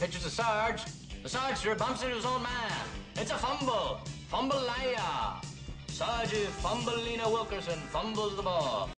pitches to Sarge. The Sarge bumps into his own man. It's a fumble. Fumble. Sarge Fumbleina Wilkerson fumbles the ball.